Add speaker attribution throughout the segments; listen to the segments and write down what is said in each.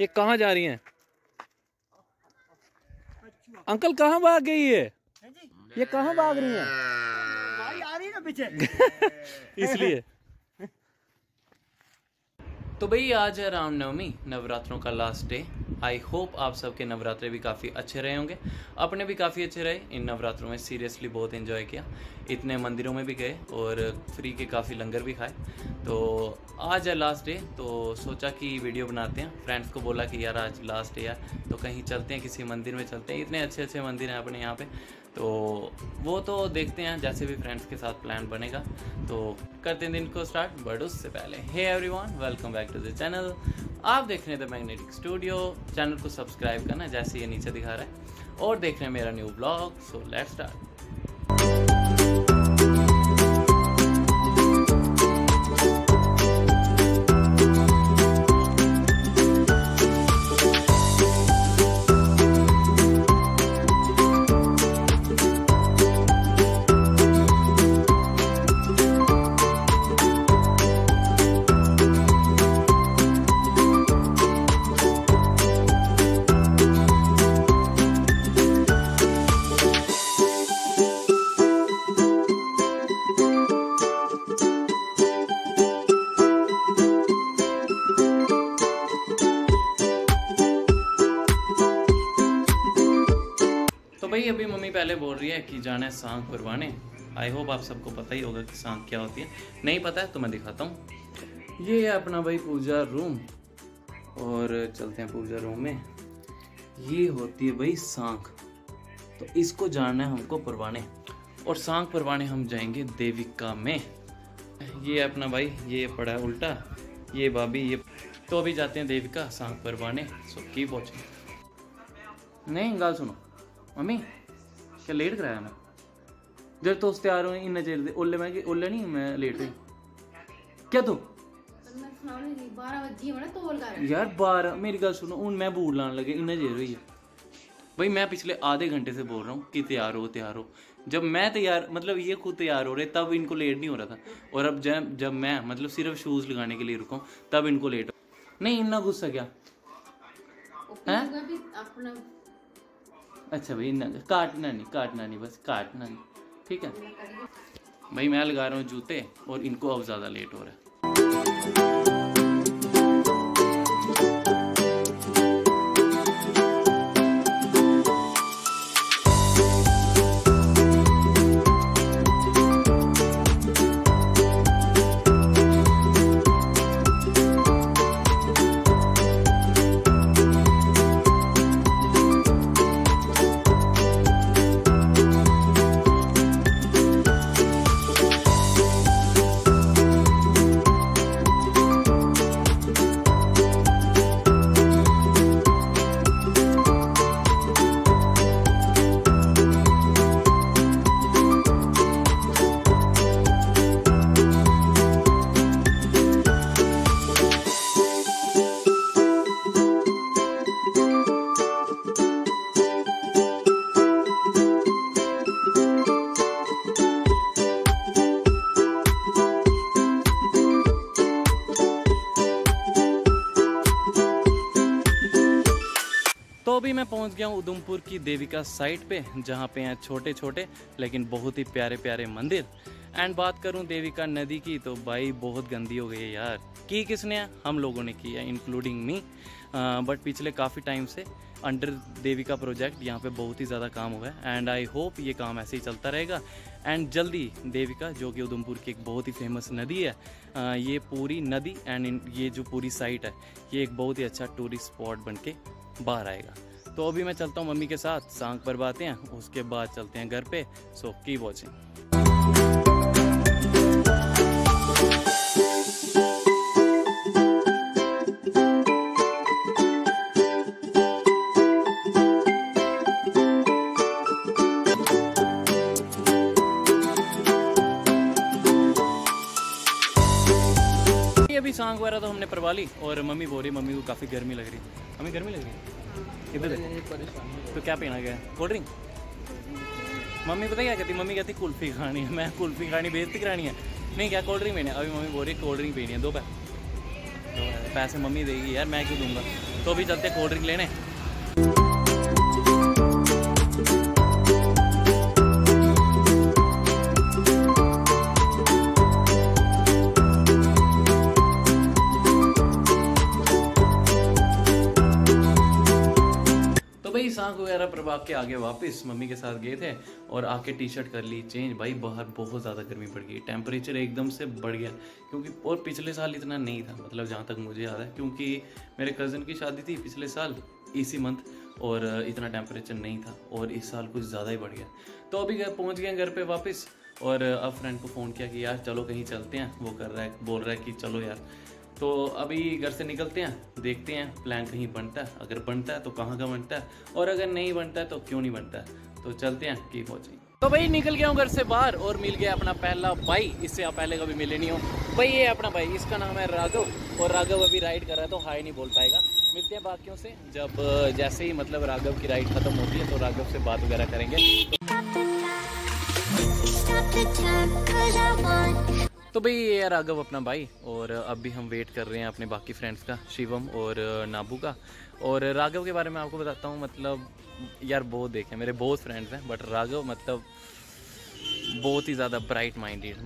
Speaker 1: ये कहाँ जा रही हैं? अंकल कहाँ भाग गई है ये कहाँ भाग रही हैं?
Speaker 2: भाई आ रही है ना पीछे?
Speaker 1: इसलिए। तो भाई आज है रामनवमी नवरात्रों का लास्ट डे आई होप आप सबके नवरात्रे भी काफ़ी अच्छे रहे होंगे। अपने भी काफ़ी अच्छे रहे। इन नवरात्रों में सीरियसली बहुत इन्जॉय किया। इतने मंदिरों में भी गए और फ्री के काफ़ी लंगर भी खाए। तो आज है लास्ट डे तो सोचा कि वीडियो बनाते हैं। फ्रेंड्स को बोला कि यार आज लास्ट डे यार तो कहीं चलते हैं, किसी मंदिर में चलते हैं। इतने अच्छे अच्छे मंदिर हैं अपने यहाँ पे। तो वो तो देखते हैं, जैसे भी फ्रेंड्स के साथ प्लान बनेगा। तो करते हैं दिन को स्टार्ट बट उससे पहले hey everyone welcome back to the channel आप देख रहे हैं द मैग्नेटिक स्टूडियो चैनल को सब्सक्राइब करना जैसे ये नीचे दिखा रहा है। और देख रहे हैं मेरा new blog so let start भाई, अभी मम्मी पहले बोल रही है कि जाना है सांख भरवाने आई होप आप सबको पता ही होगा कि सांख क्या होती है। नहीं पता है तो मैं दिखाता हूँ। ये है अपना भाई पूजा रूम और चलते हैं पूजा रूम में। ये होती है भाई सांख तो इसको जाना है हमको परवाने और सांख परवाने हम जाएँगे देविका में। ये अपना भाई, ये पड़ा है उल्टा। ये भाभी, ये तो अभी जाते हैं देविका सांख परवाने सो की पहुँचे नहीं गाल सुनो। मम्मी क्या लेट कराया मैं? जब तो उस तैयार हुए इन्ना चिर दे ओल्ले मैं ओल्ले नहीं मैं लेट हुई? क्या तू?
Speaker 3: मैं सनाने नहीं 12 वजे होना तोल कर।
Speaker 1: यार बारह मेरी गल सुनो हूँ मैं बूट लाने लगे इन्ना चिर हुई है भाई मैं पिछले आधे घंटे से बोल रहा हूँ कि तैयार हो तैयार हो। जब मैं तैयार मतलब ये खुद तैयार हो रहे तब इनको लेट नहीं हो रहा था। और अब जब जब मैं मतलब सिर्फ़ शूज़ लगाने के लिए रुका तब इनको लेट हो नहीं इन्ना गुस्सा क्या? हैं? अच्छा भाई इन्ना काटना नहीं काटना नहीं, बस काटना नहीं, ठीक है? भाई, मैं लगा रहा हूँ जूते और इनको अब ज़्यादा लेट हो रहा है। मैं पहुँच गया हूँ उधमपुर की देविका साइट पे जहाँ पे हैं छोटे छोटे लेकिन बहुत ही प्यारे प्यारे मंदिर। एंड बात करूँ देविका नदी की तो भाई बहुत गंदी हो गई है यार। की किसने है हम लोगों ने की है इंक्लूडिंग मी बट पिछले काफ़ी टाइम से अंडर देविका प्रोजेक्ट यहाँ पे बहुत ही ज़्यादा काम हुआ है। एंड आई होप ये काम ऐसे ही चलता रहेगा। एंड जल्दी देविका जो कि उधमपुर की एक बहुत ही फ़ेमस नदी है अ, ये पूरी नदी एंड ये जो पूरी साइट है ये एक बहुत ही अच्छा टूरिस्ट स्पॉट बन के बाहर आएगा। तो अभी मैं चलता हूँ मम्मी के साथ, सांग पर बातें हैं, उसके बाद चलते हैं घर पे सो की वॉचिंग अभी सांग वगैरह तो हमने परवा ली, और मम्मी बोल रही मम्मी को काफ़ी गर्मी लग रही हमें गर्मी लग रही है? इधर तो क्या पीना क्या कोल्ड ड्रिंक मम्मी पता क्या कहती मम्मी कहती कुल्फी खानी है मैं कुल्फी खानी बेजती करानी है। नहीं क्या कोल्ड ड्रिंक पीने अभी मम्मी बोल रही कोल्ड ड्रिंक पीनी है दो पै- पैसे मम्मी देगी यार मैं क्यों दूँगा? तो अभी चलते कोल्ड ड्रिंक लेने। प्रभाव के आगे वापस मम्मी के साथ गए थे और आके टी शर्ट कर ली चेंज भाई, बाहर बहुत ज़्यादा गर्मी पड़ गई। टेम्परेचर एकदम से बढ़ गया। क्योंकि, और पिछले साल इतना नहीं था मतलब जहाँ तक मुझे याद है। क्योंकि मेरे कज़न की शादी थी पिछले साल, इसी मंथ और इतना टेम्परेचर नहीं था, और इस साल कुछ ज़्यादा ही बढ़ गया। तो अभी घर, पहुँच गए घर पर वापस, और अब फ्रेंड को फ़ोन किया कि, यार, चलो कहीं चलते हैं। वो कर रहा है, बोल रहा है कि, चलो यार तो अभी घर से निकलते हैं देखते हैं प्लान कहीं बनता है अगर बनता है तो कहाँ का बनता है और अगर नहीं बनता है तो क्यों नहीं बनता है तो चलते हैं की पहुँचे तो भाई निकल गया हूँ घर से बाहर और मिल गया अपना पहला भाई इससे आप पहले कभी मिले नहीं हो भाई ये है अपना भाई इसका नाम है राघव और राघव अभी राइड कर रहा है तो हाई नहीं बोल पाएगा मिलते हैं बाकियों से जब जैसे ही मतलब राघव की राइड खत्म होती है तो राघव से बात वगैरह करेंगे तो भाई ये है राघव अपना भाई और अब भी हम वेट कर रहे हैं अपने बाकी फ्रेंड्स का शिवम और नाबू का। और राघव के बारे में आपको बताता हूँ मतलब यार बहुत देखे मेरे बहुत फ्रेंड्स हैं बट राघव मतलब बहुत ही ज़्यादा ब्राइट माइंडेड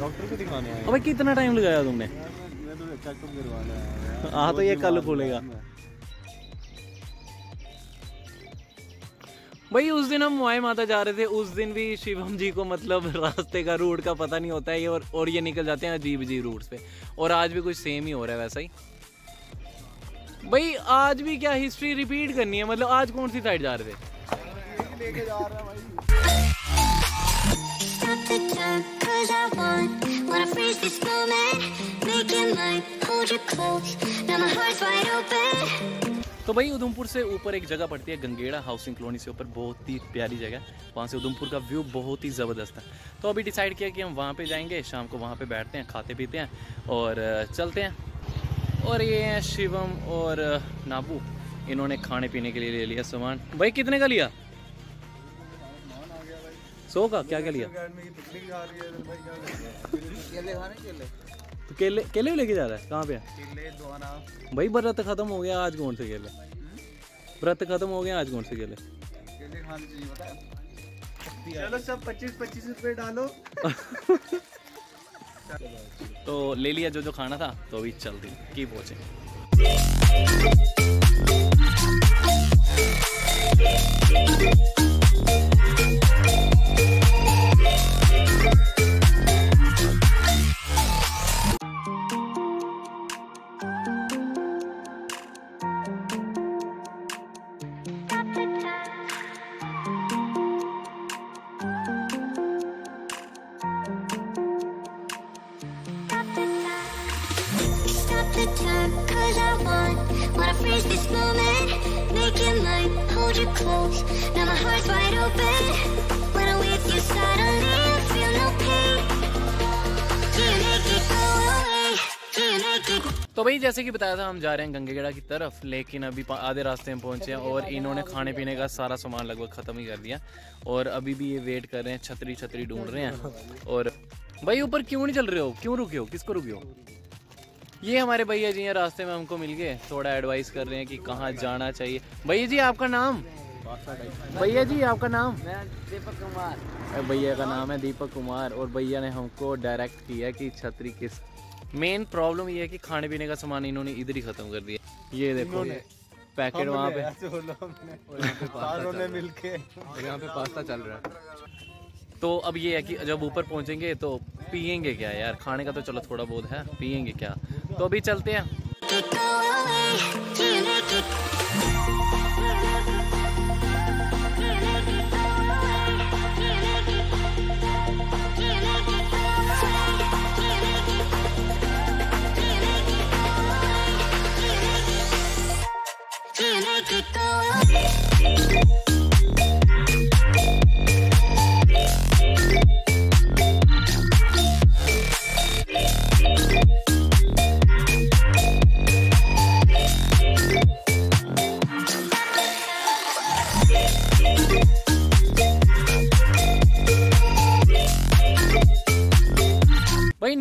Speaker 2: डॉक्टर को दिखाने आए
Speaker 1: अबे कितना टाइम लगाया तुमने?
Speaker 2: मैं तो हाँ
Speaker 1: तो ये कल खुलेगा। भाई उस दिन हम मुआई माता जा रहे थे उस दिन भी शिवम जी को मतलब रास्ते का रूट का पता नहीं होता है ये और और ये निकल जाते हैं अजीब अजीब रूट्स पे और आज भी कुछ सेम ही हो रहा है वैसा ही भाई आज भी क्या हिस्ट्री रिपीट करनी है मतलब आज कौन सी साइड जा रहे थे
Speaker 2: लेके जा रहा है भाई
Speaker 1: तो भाई उधमपुर से ऊपर एक जगह पड़ती है गंगेड़ा हाउसिंग कॉलोनी से ऊपर बहुत ही प्यारी जगह वहाँ से उधमपुर का व्यू बहुत ही ज़बरदस्त है। तो अभी डिसाइड किया कि हम वहाँ पे जाएँगे शाम को वहाँ पे बैठते हैं खाते पीते हैं और चलते हैं। और ये हैं शिवम और नाबू। इन्होंने खाने पीने के लिए ले लिया सामान। भाई कितने का लिया? सौ का? क्या क्या लिया? तो केले केले भी लेके जा रहा है? कहाँ पे है?
Speaker 2: केले दो अनार
Speaker 1: भाई व्रत खत्म हो गया आज कौन से केले? व्रत खत्म हो गया आज कौन से केले?
Speaker 2: केले खाने चाहिए पता है? चलो सब पच्चीस पच्चीस रुपए डालो।
Speaker 1: तो ले लिया जो जो खाना था तो अभी चलते हैं, की पहुँचे
Speaker 4: Stop the time, cause I want Wanna freeze this moment Make it mine, hold you close Now my heart's wide open When I'm with you suddenly I feel no pain Do you make it go away? Do you make it
Speaker 1: तो भाई जैसे कि बताया था हम जा रहे हैं गंगेगढ़ा की तरफ़ लेकिन अभी आधे रास्ते में पहुँचे हैं और इन्होंने खाने पीने का सारा सामान लगभग ख़त्म ही कर दिया और अभी भी ये वेट कर रहे हैं छतरी छतरी ढूंढ रहे हैं और भाई ऊपर क्यों नहीं चल रहे हो क्यों रुके हो किसको रुके हो ये हमारे भैया जी हैं रास्ते में हमको मिल गए। थोड़ा एडवाइस कर रहे हैं कि कहाँ जाना चाहिए। भैया जी आपका नाम? भैया जी आपका नाम?
Speaker 2: दीपक कुमार
Speaker 1: भैया का नाम है दीपक कुमार और भैया ने हमको डायरेक्ट किया कि छतरी किस मेन प्रॉब्लम ये है कि खाने पीने का सामान इन्होंने इधर ही खत्म कर दिया। ये देखो पैकेट वहाँ पे।
Speaker 2: मिलके।
Speaker 5: यहाँ पे पास्ता चल रहा है।
Speaker 1: तो अब ये है कि जब ऊपर पहुँचेंगे तो पियेंगे क्या यार? खाने का तो चलो थोड़ा बहुत है, पियेंगे क्या? तो अभी चलते हैं।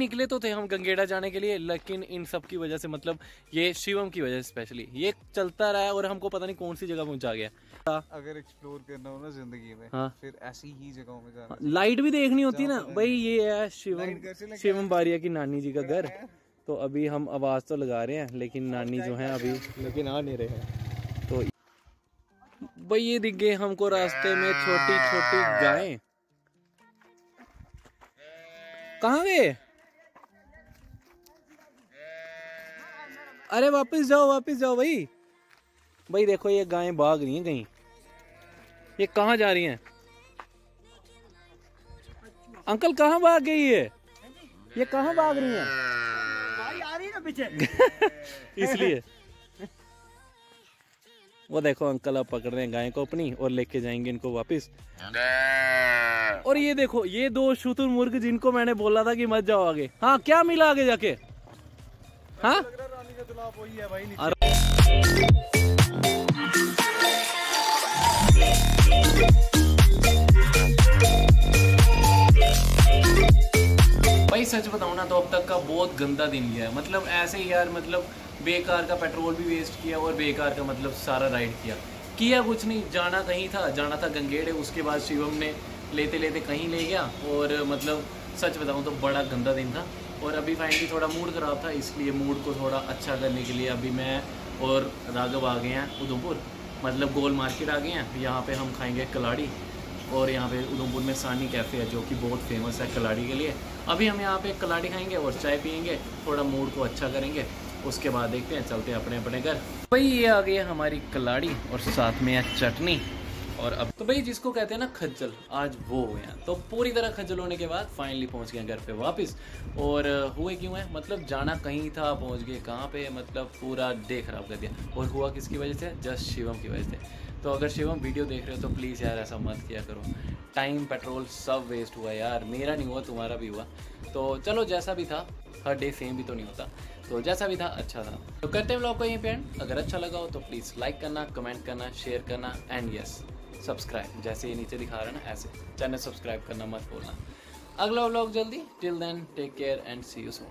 Speaker 1: निकले तो थे हम गंगेड़ा जाने के लिए लेकिन इन सब की वजह से मतलब ये शिवम की वजह से स्पेशली ये चलता रहा और हमको पता नहीं कौन सी जगह पहुँचा गया।
Speaker 2: अगर एक्सप्लोर करना हो ना ज़िंदगी में
Speaker 1: हाँ।
Speaker 2: फिर ऐसी ही जगहों में जाना
Speaker 1: लाइट भी देखनी होती ना। भाई ये है शिवम शिवम बारिया की नानी जी का घर तो अभी हम आवाज़ तो लगा रहे हैं लेकिन नानी जो है अभी लेकिन आ नहीं रहे हैं। तो भाई ये दिख गए हमको रास्ते में छोटी छोटी गायें। कहाँ गए अरे वापस जाओ वापस जाओ भाई। भाई देखो ये गायें भाग रही हैं कहीं। ये कहाँ जा रही हैं? अंकल कहाँ भाग गई है ये कहाँ भाग रही हैं?
Speaker 6: आ रही है ना पीछे?
Speaker 1: इसलिए। वो देखो अंकल आप पकड़ रहे हैं गाय को अपनी और लेके जाएँगे इनको वापस। और ये देखो ये दो शुतुर मुर्ग जिनको मैंने बोला था कि मत जाओ आगे। हाँ क्या मिला आगे जाके? हाँ? भाई, सच बताऊँ ना तो अब तक का बहुत गंदा दिन गया है। मतलब ऐसे ही यार मतलब बेकार का पेट्रोल भी वेस्ट किया और बेकार का मतलब सारा राइड किया। किया कुछ नहीं, जाना कहीं था, जाना था गंगेड़े, उसके बाद शिवम ने लेते लेते कहीं ले गया। और मतलब सच बताऊँ तो बड़ा गंदा दिन था। और अभी फाइनली थोड़ा मूड ख़राब था, इसलिए मूड को थोड़ा अच्छा करने के लिए अभी मैं और राघव आ गए हैं उधमपुर। मतलब गोल मार्केट आ गए हैं, यहाँ पे हम खाएँगे कलाड़ी। और यहाँ पे उधमपुर में सानी कैफ़े है, जो कि बहुत फ़ेमस है कलाड़ी के लिए। अभी हम यहाँ पे कलाड़ी खाएँगे और चाय पियेंगे, थोड़ा मूड को अच्छा करेंगे। उसके बाद देखते हैं, चलते हैं अपने अपने घर। भाई, ये आ गई है हमारी कलाड़ी और साथ में है चटनी। और अब तो भाई जिसको कहते हैं ना खज्जल, आज वो हुए हैं। तो पूरी तरह खज्जल होने के बाद फाइनली पहुँच गए घर पे वापस। और हुए क्यों है? मतलब जाना कहीं था, पहुँच गए कहाँ पे? मतलब पूरा डे खराब कर दिया। और हुआ किसकी वजह से? जस्ट शिवम की वजह से। तो अगर शिवम वीडियो देख रहे हो तो प्लीज़ यार ऐसा मत किया करो। टाइम पेट्रोल सब वेस्ट हुआ यार। मेरा नहीं हुआ, तुम्हारा भी हुआ। तो चलो जैसा भी था, हर डे सेम भी तो नहीं होता। तो जैसा भी था अच्छा था। तो करते हैं व्लॉग को यहीं पे एंड अगर अच्छा लगा हो तो प्लीज़ लाइक करना कमेंट करना शेयर करना एंड यस सब्सक्राइब जैसे ये नीचे दिखा रहे है ना, ऐसे। चैनल सब्सक्राइब करना मत भूलना। अगला व्लॉग जल्दी। Till then take care and see you soon